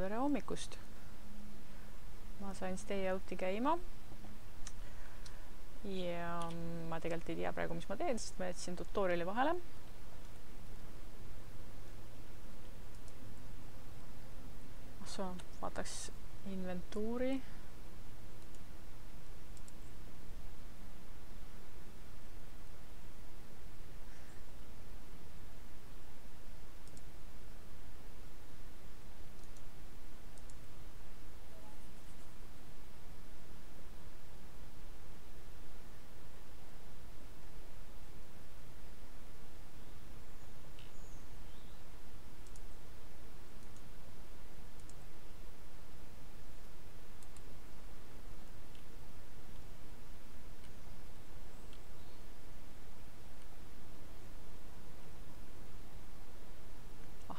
tere hommikust! ma sain stay out'i käima. ja ma tegelikult ei tea praegu, mis ma teen, sest ma jätsin tutorial'i vahele. vaataks inventuuri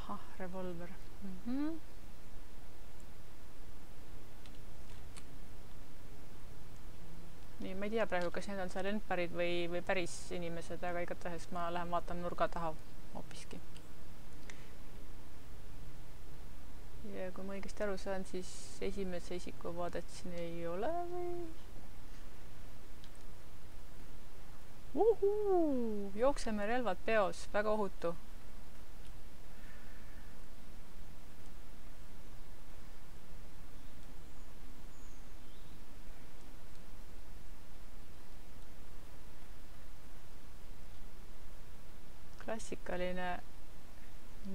ahah, revolver mm. -hmm. nii, ma ei tea praegu, kas need on seal NPR-id või, või päris inimesed, aga igatahes ma lähen vaatan nurga taha hoopiski. ja kui ma õigesti aru saan, siis esimese isiku vaadet siin ei ole või? Jookseme relvad peos, väga ohutu klassikaline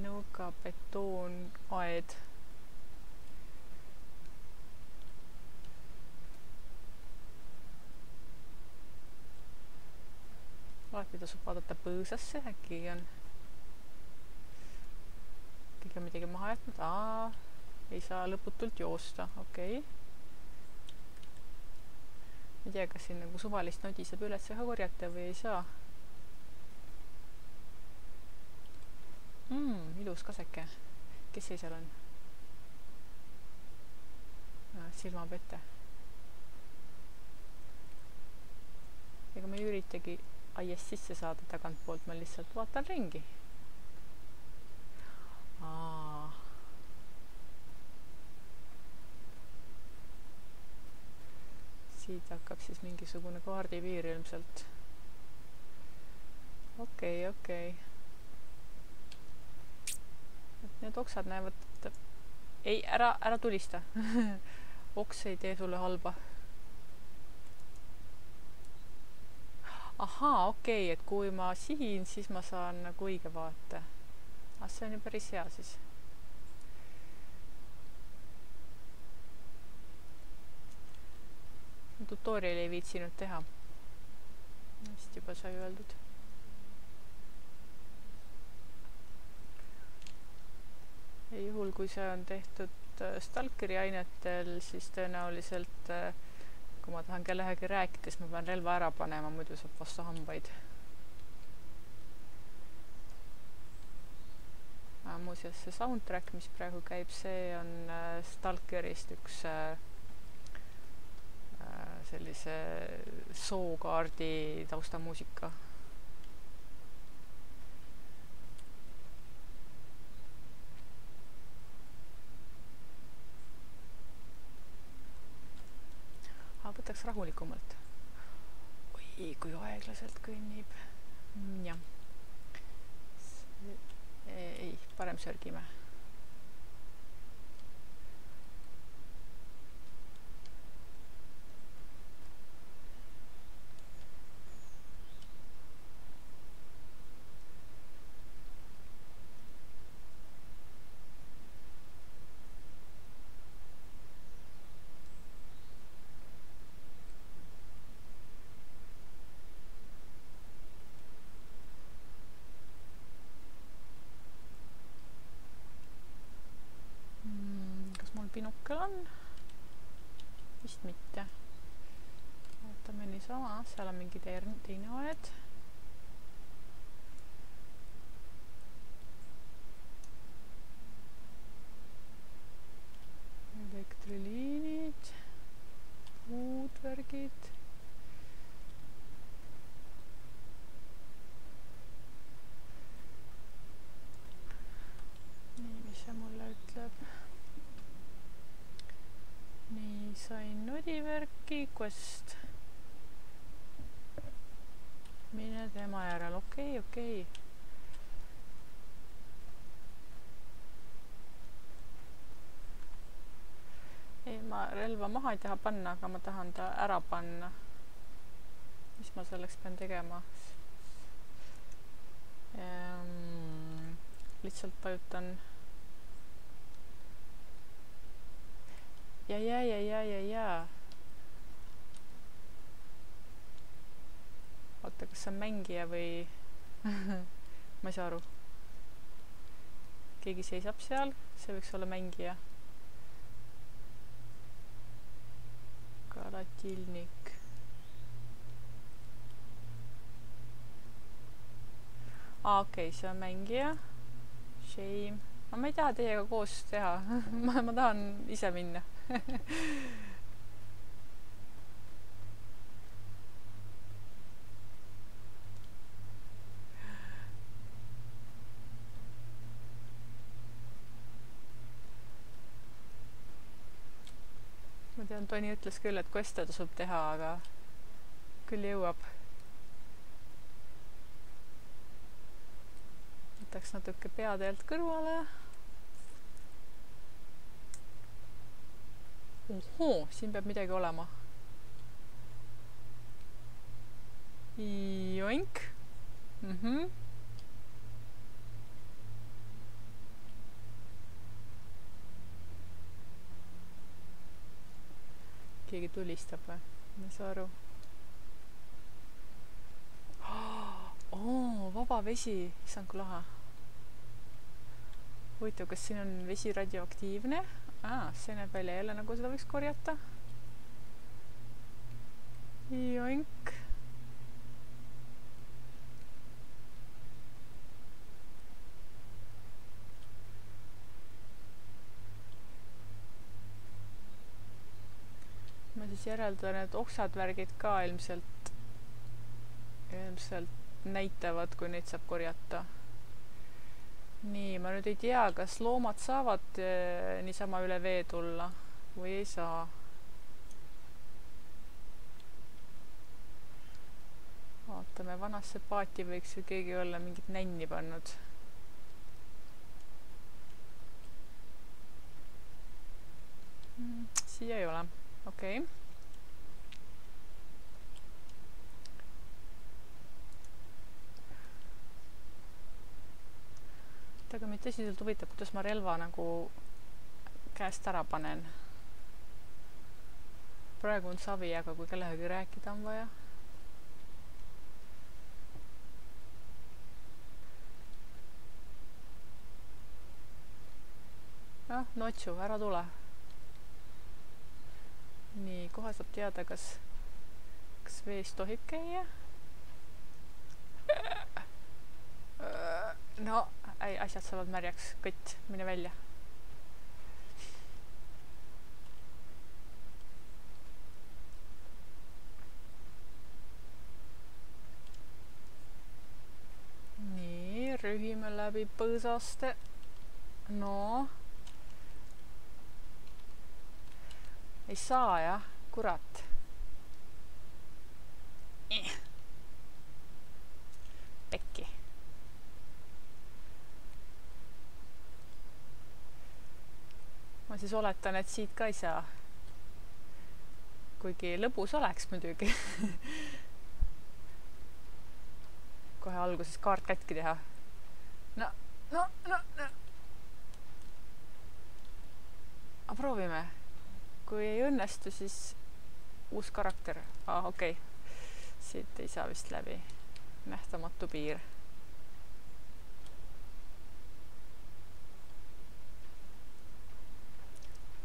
nõuka-betoonaed. alati tasub vaadata põõsasse, äkki on keegi on midagi maha jätnud, aa, ei saa lõputult joosta, okei okay. ma ei tea, kas siin nagu suvalist nodi saab üles ka korjata või ei saa mm,. ilus kaseke. kes see seal on? silmapete. ega ma ei üritagi aiest sisse saada tagantpoolt, ma lihtsalt vaatan ringi. siit hakkab siis mingisugune kaardipiir ilmselt. okei okay,, okei okay need oksad näevad, ei, ära, ära tulista oks ei tee sulle halba. ahaa, okei okay,, et kui ma sihin, siis ma saan nagu õige vaate. ah, see on ju päris hea siis. tutorial'i ei viitsinud teha. vist juba sai öeldud ja juhul, kui see on tehtud äh, stalkeri ainetel, siis tõenäoliselt äh, kui ma tahan kellegagi rääkida, siis ma pean relva ära panema, muidu saab vastu hambaid. muuseas, see soundtrack, mis praegu käib, see on äh, Stalkerist üks sellise sookaardi taustamuusika võtaks rahulikumalt. oi, kui aeglaselt kõnnib. Mm, jah. ei, parem sörgime on? vist mitte. vaatame niisama, seal on mingi teine, teine aed. elektriliinid, muud värgid nii, mis see mulle ütleb? Sain nodivärki, quest. mine tema järel, okei okay,, okei okay. ei, ma relva maha ei taha panna, aga ma tahan ta ära panna. mis ma selleks pean tegema ehm,? lihtsalt vajutan. ja, ja, ja, ja, ja, ja. Oota, kas see on mängija või ma ei saa aru. keegi seisab seal, see võiks olla mängija Kalatilnik. aa, okei okay,, see on mängija. Shame. aga ma ei taha teiega koos teha ma, ma tahan ise minna tean, Toni ütles küll, et quest'e tasub teha, aga küll jõuab. võtaks natuke peateelt kõrvale. ohoo, siin peab midagi olema. joink mm. -hmm. Keegi tulistab või? ma ei saa aru. oo, vaba vesi, issand kui lahe. huvitav, kas siin on vesi radioaktiivne? aa, see näeb välja jälle nagu seda võiks korjata. joink siis järeldan, et oksad, värgid ka ilmselt, ilmselt näitavad, kui neid saab korjata. nii, ma nüüd ei tea, kas loomad saavad eh, niisama üle vee tulla või ei saa. vaatame, vanasse paati võiks ju keegi olla mingit nänni pannud mm, siia ei ole, okei okay.. Et aga mind tõsiselt huvitab, kuidas ma relva nagu käest ära panen. praegu on savi, aga kui kellegagi rääkida on vaja. noh, notsu, ära tule. nii, kohe saab teada, kas, kas vees tohib käia no asjad saavad märjaks, kõtt, mine välja. nii, rühime läbi põõsaste. no. ei saa jah, kurat eh.. pekki ma siis oletan, et siit ka ei saa. kuigi lõbus oleks muidugi kohe alguses kaart katki teha. no, no, no, no. aga proovime. kui ei õnnestu, siis uus karakter. aa, okei okay.. siit ei saa vist läbi. nähtamatu piir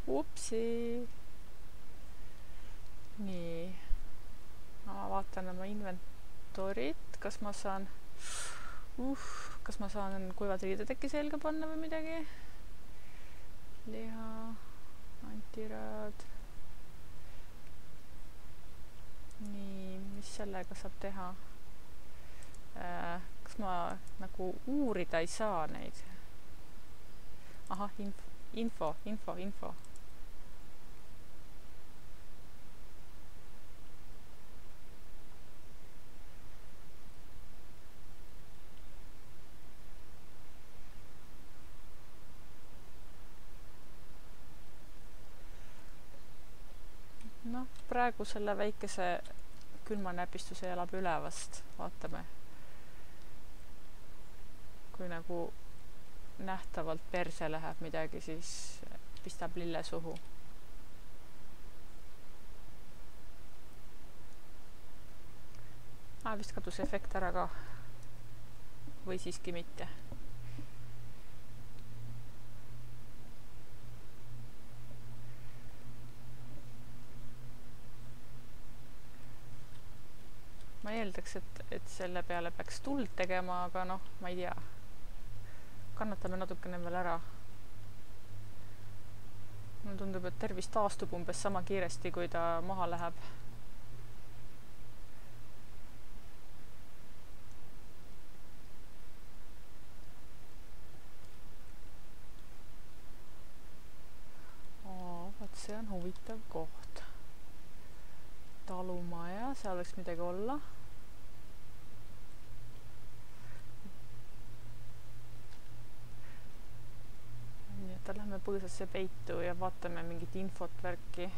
upsi. nii. ma vaatan oma inventorit, kas ma saan uh,, kas ma saan kuivad riided äkki selga panna või midagi? liha, antirad. nii, mis sellega saab teha äh,? kas ma nagu uurida ei saa neid? ahah, info, info, info, info praegu selle väikese külmanäpistuse elab üle vast, vaatame. kui nagu nähtavalt perse läheb midagi, siis pistab lille suhu. Ah, vist kadus efekt ära ka. või siiski mitte ma eeldaks, et, et selle peale peaks tuld tegema, aga noh, ma ei tea. kannatame natukene veel ära. mulle tundub, et tervis taastub umbes sama kiiresti, kui ta maha läheb. vot see on huvitav koht talumaja, seal võiks midagi olla vaata, lähme põõsasse peitu ja vaatame mingit infot, värki.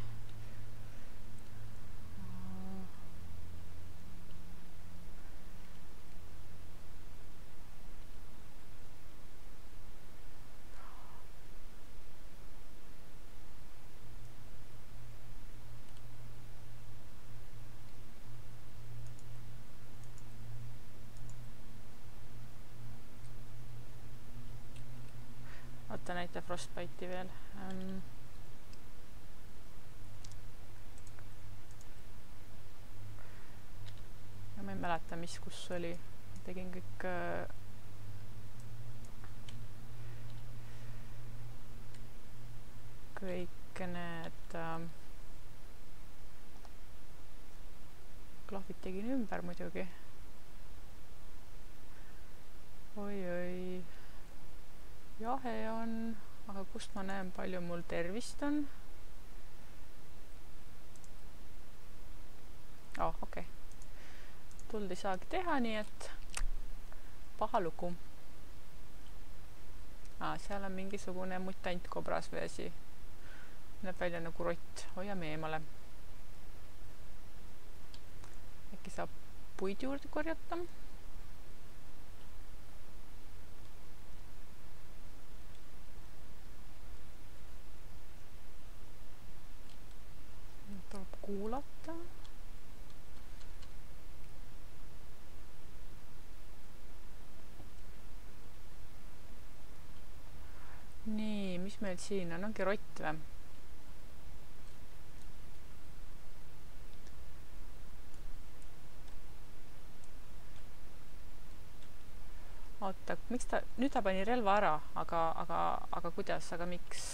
ta näitab Frostbite'i veel ähm.. ja ma ei mäleta, mis, kus oli, tegin kõik äh, kõik need äh, klahvid tegin ümber muidugi. Oi-oi jahe on, aga kust ma näen, palju mul tervist on? oh, okei okay.. tuld ei saagi teha, nii et paha lugu ah,. seal on mingisugune mutantkobras või asi. näeb välja nagu rott, hoiame eemale. äkki saab puid juurde korjata kuulata. nii, mis meil siin on, ongi rott või? oota, miks ta, nüüd ta pani relva ära, aga, aga, aga kuidas, aga miks?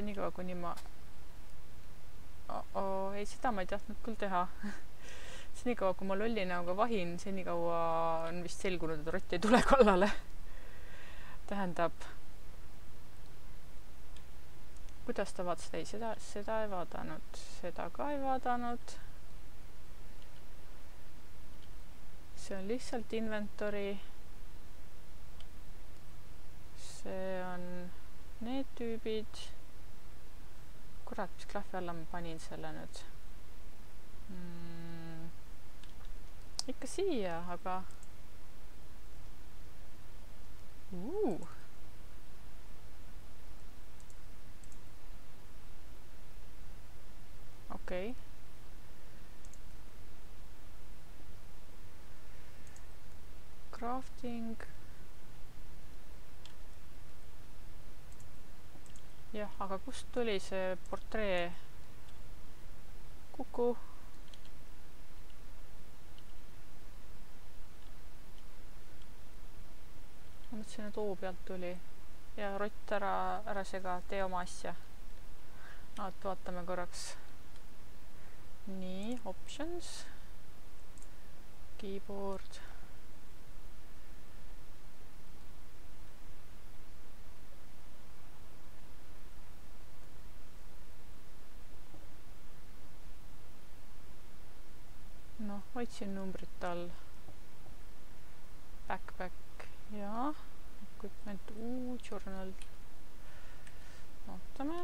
Senikaua, kuni ma oh, oh, ei, seda ma ei tahtnud küll teha. Senikaua, kui ma lolli näoga vahin, senikaua on vist selgunud, et rott ei tule kallale. Tähendab, kuidas ta vaatas, ei, seda, seda ei vaadanud, seda ka ei vaadanud. see on lihtsalt inventory. see on need tüübid kurat, mis klahvi alla ma panin selle nüüd? Mm,? ikka siia, aga uh.. okei. Okay.. Crafting jah, aga kust tuli see portree? kuku. ma mõtlesin, et hoo pealt tuli ja rott ära, ära sega, tee oma asja. et vaatame korraks. nii, options, keyboard otsin numbrit all. Backpack ja equipment U journal. vaatame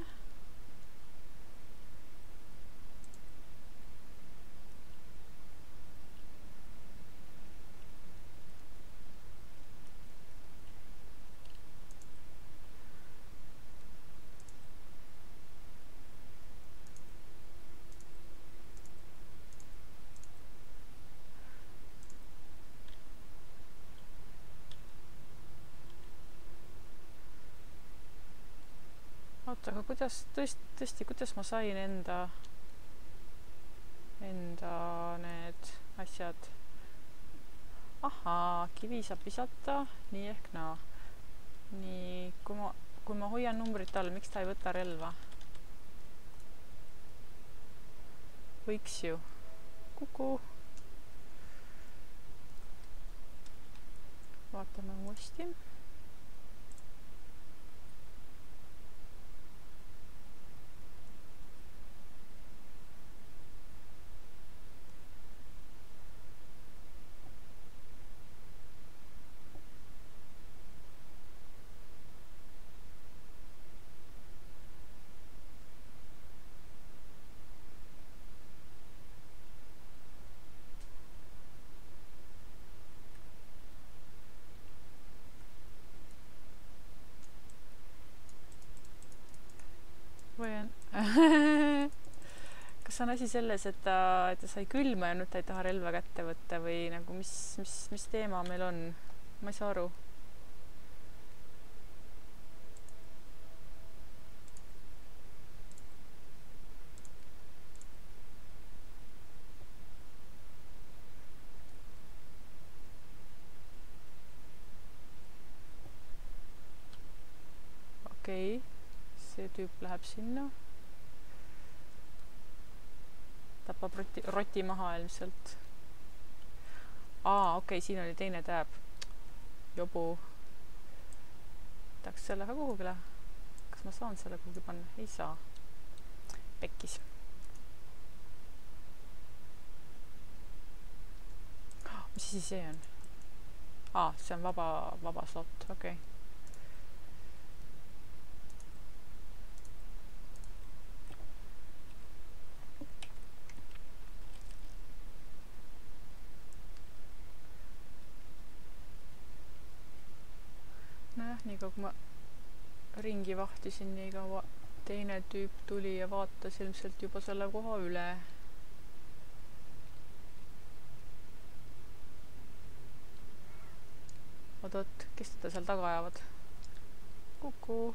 oota, aga kuidas tõesti, tõesti, kuidas ma sain enda, enda need asjad? ahaa, kivi saab visata nii ehk naa. nii, kui ma, kui ma hoian numbrit all, miks ta ei võta relva? võiks ju. kuku. vaatame uuesti või on kas on asi selles, et ta, et ta sai külma ja nüüd ta ei taha relva kätte võtta või nagu mis, mis, mis teema meil on? ma ei saa aru. okei okay see tüüp läheb sinna. Tapab roti, roti maha ilmselt. aa, okei okay,, siin oli teine tääb. jobu. tahaks selle ka kuhugile. kas ma saan selle kuhugi panna? ei saa. pekkis. mis asi see on? aa, see on vaba, vaba slot, okei okay niikaua kui ma ringi vahtisin, nii kaua teine tüüp tuli ja vaatas ilmselt juba selle koha üle. oot-oot, kes teda seal taga ajavad? kuku.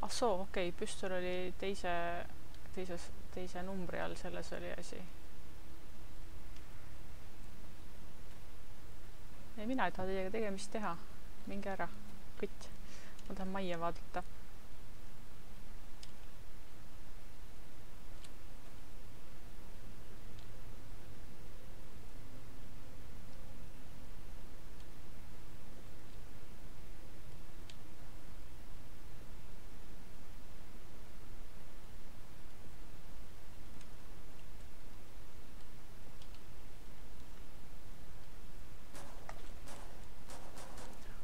ah soo, okei okay,, püstol oli teise, teises, teise numbri all, selles oli asi ei, mina ei taha teiega tegemist teha. minge ära, kõtt. ma tahan majja vaadata.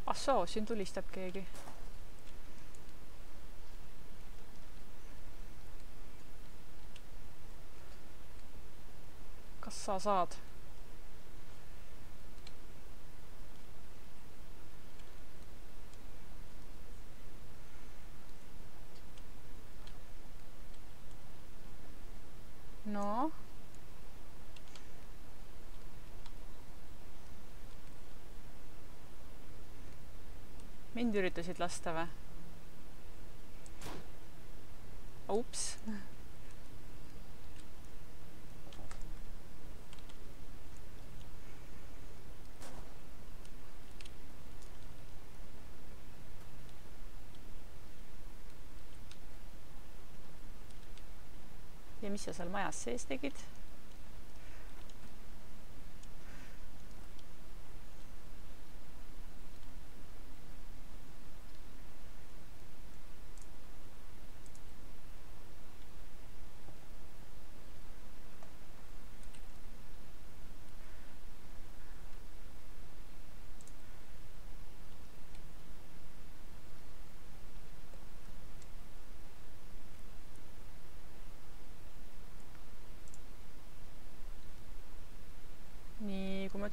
ah soo, siin tulistab keegi. kas sa saad? no üritasid lasta või? ups. ja mis sa seal majas sees tegid?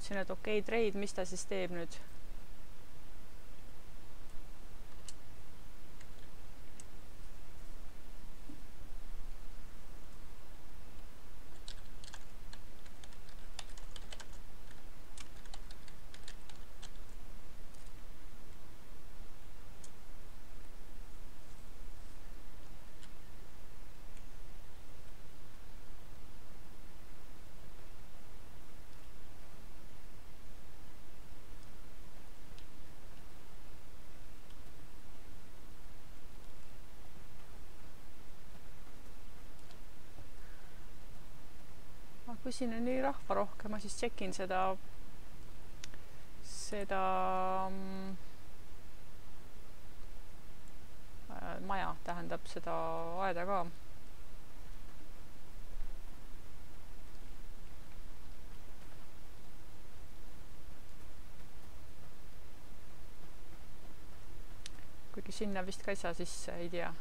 Vaatasin, et okei okay,, trade, mis ta siis teeb nüüd kui siin on nii rahvarohke, ma siis tšekin seda, seda äh, maja, tähendab seda aeda ka. kuigi sinna vist ka ei saa sisse, ei tea.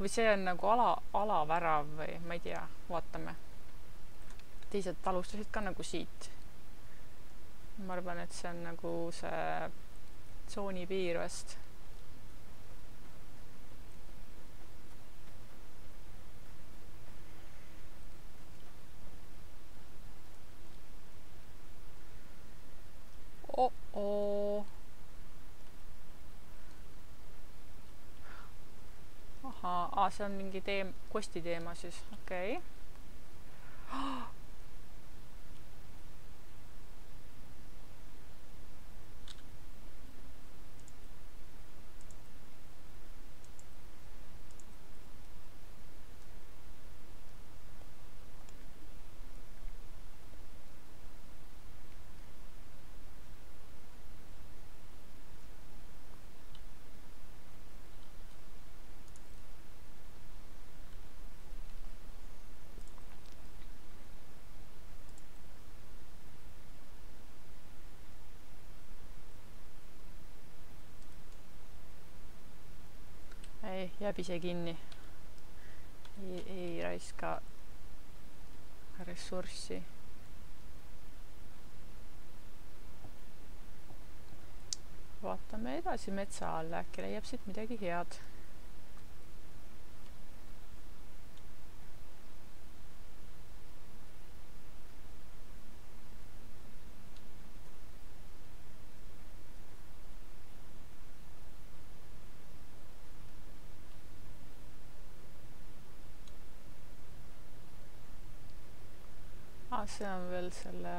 või see on nagu ala, alavärav või ma ei tea, vaatame teised alustasid ka nagu siit. ma arvan, et see on nagu see tsooni piir vast oh-oo. ahaa, aa, see on mingi teem-, quest'i teema siis, okei okay. ei, jääb ise kinni. ei, raiska ressurssi. vaatame edasi metsa alla, äkki leiab siit midagi head see on veel selle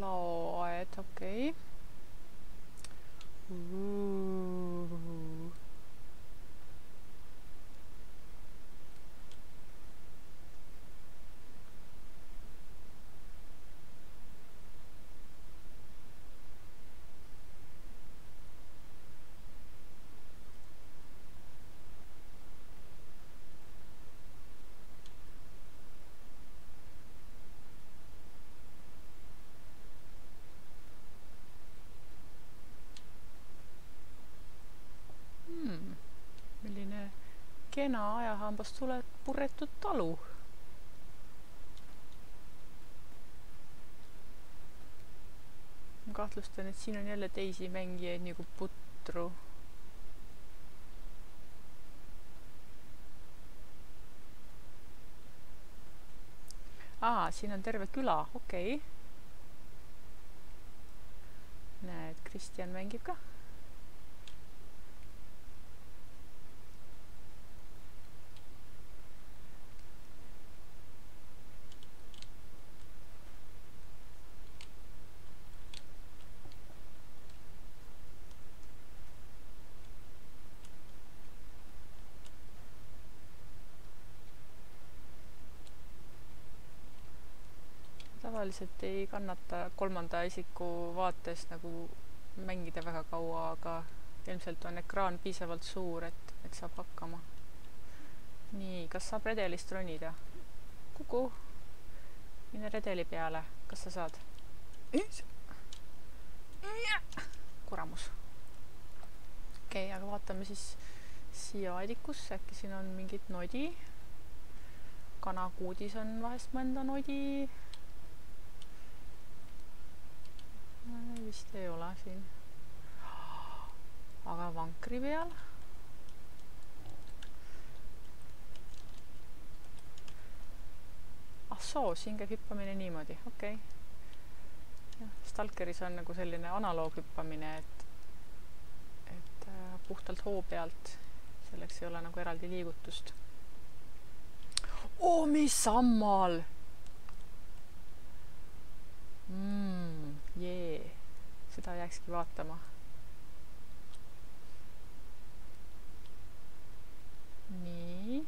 laoaed, okei. Okay.. Kena ajahambast tuleb puretud talu. ma kahtlustan, et siin on jälle teisi mängijaid nagu putru. aa, siin on terve küla, okei okay.. näed, Kristjan mängib ka tavaliselt ei kannata kolmanda isiku vaates nagu mängida väga kaua, aga ilmselt on ekraan piisavalt suur, et, et saab hakkama. nii, kas saab redelist ronida? kuku, mine redeli peale, kas sa saad? kuramus. okei okay,, aga vaatame siis siia aedikusse, äkki siin on mingit nodi. kanakuudis on vahest mõnda nodi olla siin. aga vankri peal ah soo, siin käib hüppamine niimoodi, okei okay.. jah, Stalkeris on nagu selline analooghüppamine, et, et äh, puhtalt hoo pealt, selleks ei ole nagu eraldi liigutust. oo, mis sammal mm,. jee, seda jääkski vaatama. nii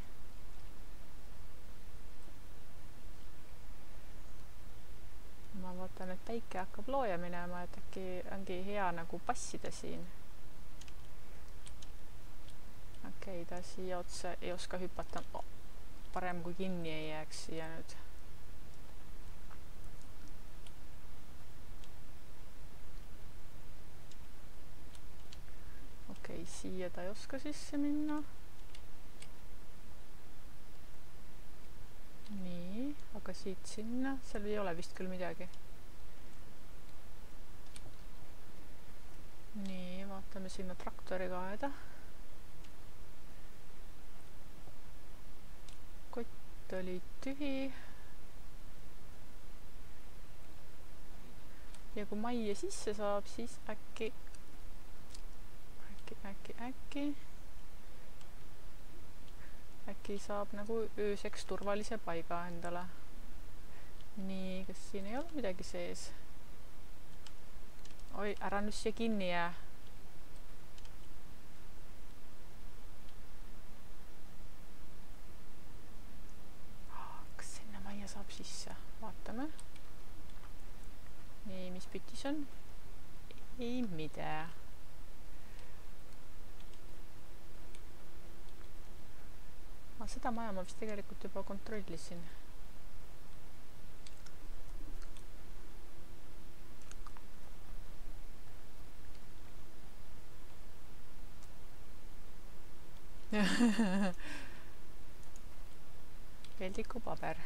ma vaatan, et päike hakkab looja minema, et äkki ongi hea nagu passida siin. okei okay,, ta siia otsa ei oska hüpata oh,. parem kui kinni ei jääks siia nüüd. Okei okay,, siia ta ei oska sisse minna nii, aga siit sinna, seal ei ole vist küll midagi. nii, vaatame sinna traktori kaeda. kott oli tühi. ja kui majja sisse saab, siis äkki, äkki, äkki, äkki äkki saab nagu ööseks turvalise paiga endale. nii, kas siin ei ole midagi sees? oi, ära nüüd siia kinni jää. kas sinna majja saab sisse? vaatame. nii, mis pütis on? ei midagi aga seda maja ma vist tegelikult juba kontrollisin. keldikupaber.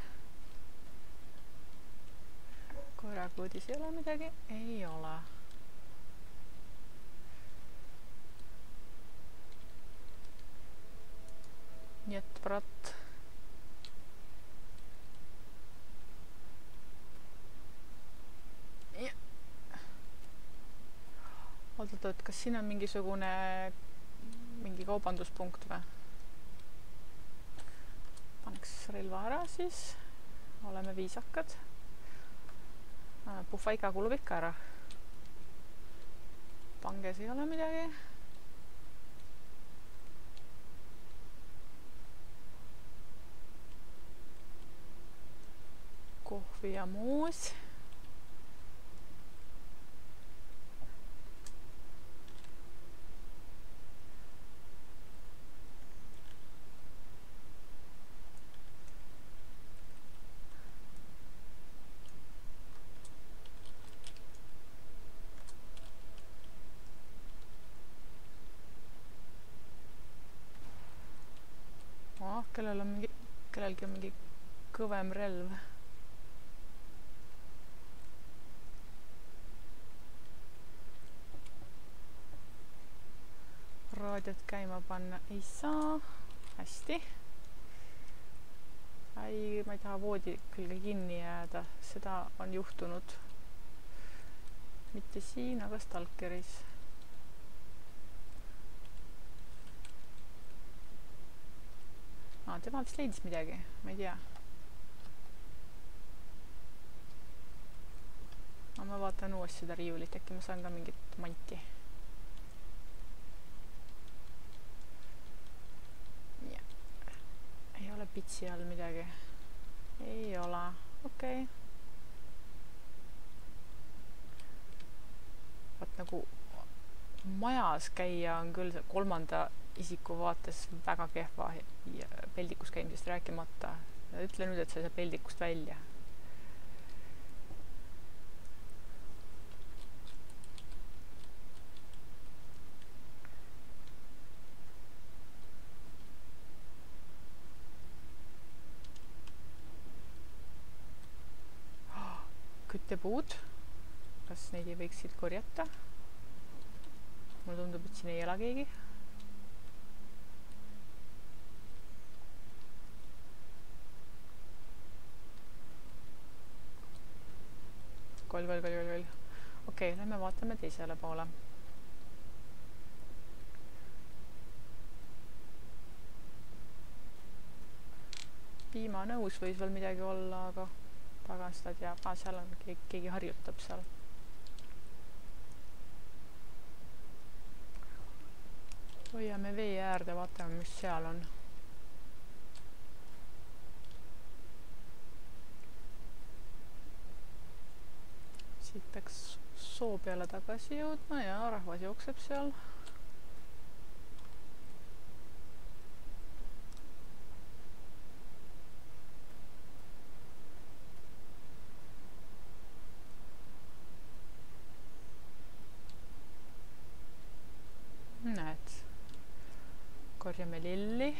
koerakuudis ei ole midagi? ei ole nii et vrat. oot-oot, oot, kas siin on mingisugune, mingi kaubanduspunkt või? paneks relva ära siis, oleme viisakad. Äh, puhva iga kulub ikka ära. panges ei ole midagi kohvi ja muus. Oh, kellel on mingi, kellelgi on mingi kõvem relv raadiot käima panna ei saa. hästi. ei, ma ei taha voodi külge kinni jääda, seda on juhtunud. mitte siin, aga Stalkeris. aa, tema vist leidis midagi, ma ei tea. ma vaatan uuesti seda riiulit, äkki ma saan ka mingit manti ole pitsi all midagi? ei ole, okei okay.. vaat nagu majas käia on küll kolmanda isiku vaates väga kehva peldikus käimisest rääkimata. ütle nüüd, et sa ei saa peldikust välja küttepuud. kas neid ei võiks siit korjata? mulle tundub, et siin ei ela keegi. koll, koll, koll, koll, koll. okei okay,, lähme vaatame teisele poole piimanõus võis veel midagi olla, aga seda teab, aa seal on keegi, keegi harjutab seal. hoiame vee äärde, vaatame, mis seal on. siit peaks soo peale tagasi jõudma ja rahvas jookseb seal korjame lilli.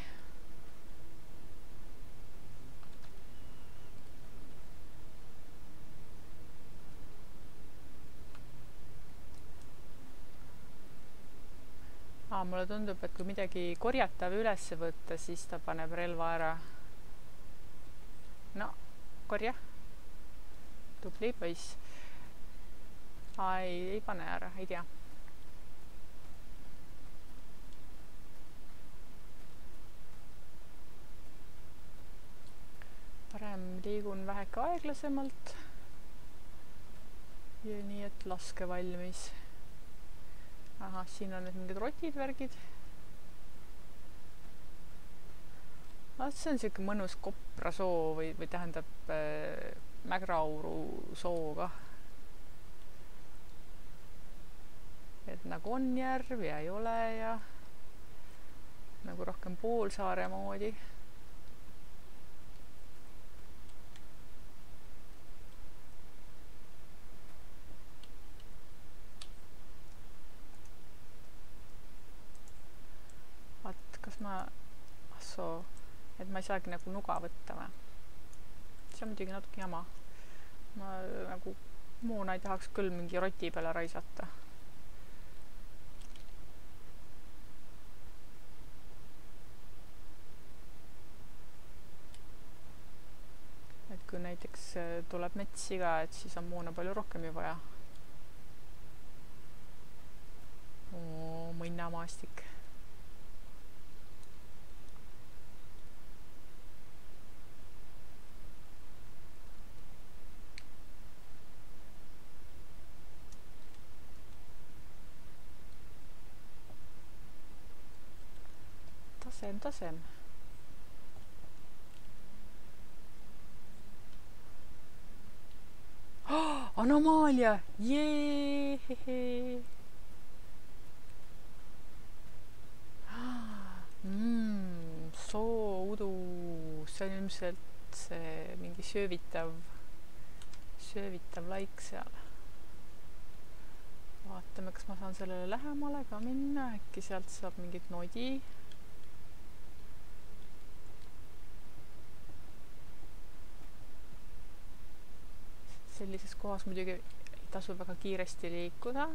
aa, mulle tundub, et kui midagi korjatav üles võtta, siis ta paneb relva ära. no, korja. tubli poiss. ei, ei pane ära, ei tea parem liigun väheke aeglasemalt. ja nii, et laske valmis. ahah, siin on nüüd mingid rotid, värgid. vaat see on siuke mõnus koprasoo või, või tähendab äh, mägrauru soo kah. et nagu on järv ja ei ole ja nagu rohkem poolsaare moodi kas ma, ah soo, et ma ei saagi nagu nuga võtta või? see on muidugi natuke jama. ma nagu moona ei tahaks küll mingi roti peale raisata. et kui näiteks äh, tuleb metssiga, et siis on moona palju rohkem ju vaja. mõnnamaastik tasem, tasem. Oh, anomaalia, jee. Mm, sooudu, see on ilmselt see mingi söövitav, söövitav laik seal. vaatame, kas ma saan sellele lähemale ka minna, äkki sealt saab mingit nodi sellises kohas muidugi ei tasu väga kiiresti liikuda.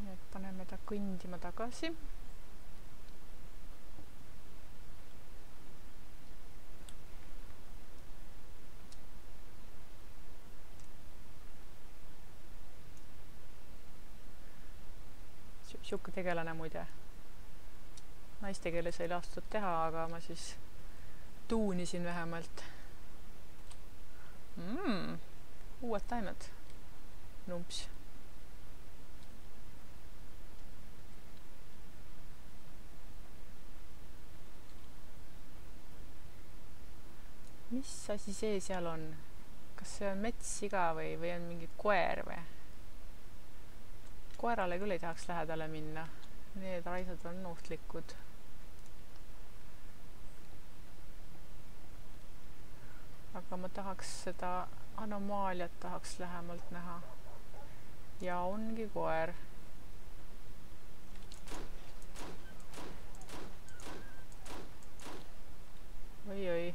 nii et paneme ta kõndima tagasi sihuke tegelane muide. naiste keeles ei lastud teha, aga ma siis tuunisin vähemalt mm,. uued taimed. numps. mis asi see seal on? kas see on metssiga või, või on mingi koer või? koerale küll ei tahaks lähedale minna, need raisad on ohtlikud. aga ma tahaks seda anomaaliat tahaks lähemalt näha. ja ongi koer. oi-oi.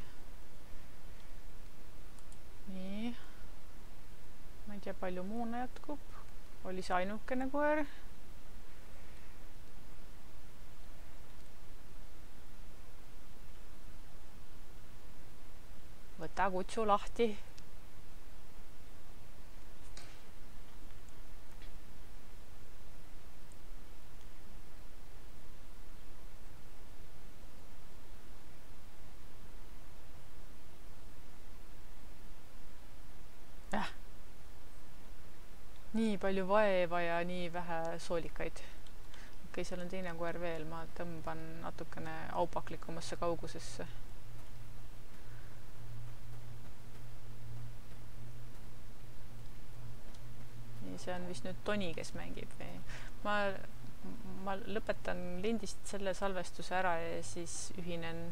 nii. ma ei tea, palju muuna jätkub oli see ainukene koer? võta kutsu lahti nii palju vaeva ja nii vähe soolikaid. okei okay,, seal on teine koer veel, ma tõmban natukene aupaklikumasse kaugusesse. nii, see on vist nüüd Toni, kes mängib või? ma, ma lõpetan lindist selle salvestuse ära ja siis ühinen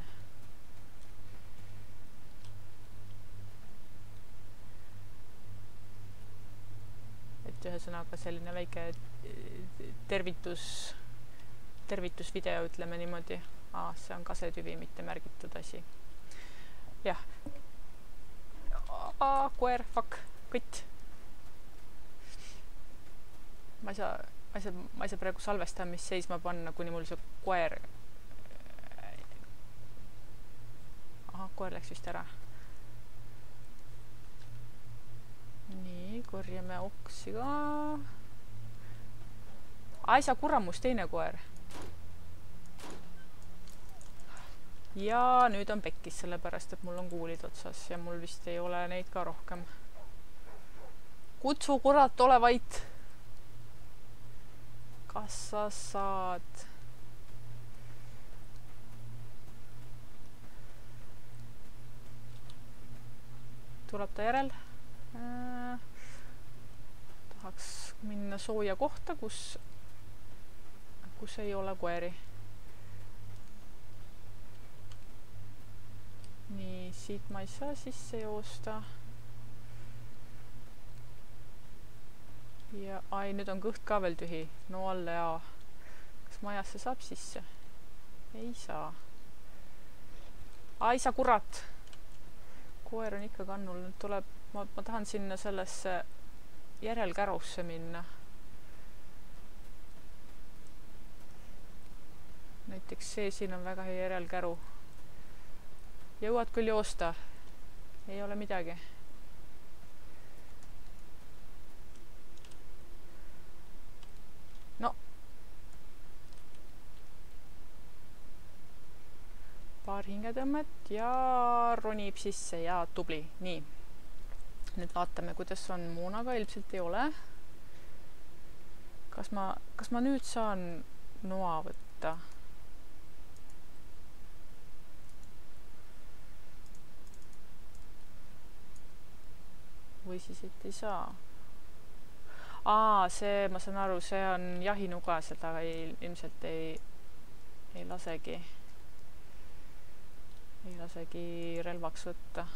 et ühesõnaga selline väike eh, tervitus, tervitusvideo, ütleme niimoodi. aa, see on kasetüvi, mitte märgitud asi. jah. koer, fuck, kõtt. ma ei saa, ma ei saa, ma ei saa praegu salvestamist seisma panna, kuni mul see koer. ahah, koer läks vist ära nii, korjame oksi ka. asja kuramus, teine koer. ja nüüd on pekkis, sellepärast et mul on kuulid otsas ja mul vist ei ole neid ka rohkem. kutsu kurat, ole vait. kas sa saad? tuleb ta järel äh,. Tahaks minna sooja kohta, kus, kus ei ole koeri. nii, siit ma ei saa sisse joosta. ja, ai, nüüd on kõht ka veel tühi. no alla ja. kas majasse saab sisse? ei saa. ai sa kurat. koer on ikka kannul, nüüd tuleb ma, ma tahan sinna sellesse järelkärusse minna. näiteks see siin on väga hea järelkäru. jõuad küll joosta? ei ole midagi. no. paar hingetõmmet ja ronib sisse ja tubli, nii nüüd vaatame, kuidas on muunaga, ilmselt ei ole. kas ma, kas ma nüüd saan noa võtta? või siis, et ei saa? aa, see, ma saan aru, see on jahinuga, seda ei, ilmselt ei, ei lasegi, ei lasegi relvaks võtta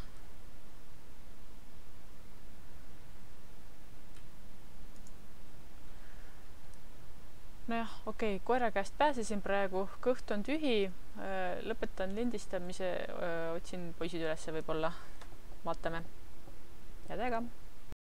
nojah, okei okay,, koera käest pääsesin praegu, kõht on tühi, äh, lõpetan lindistamise, otsin poisid ülesse võib-olla, vaatame. head aega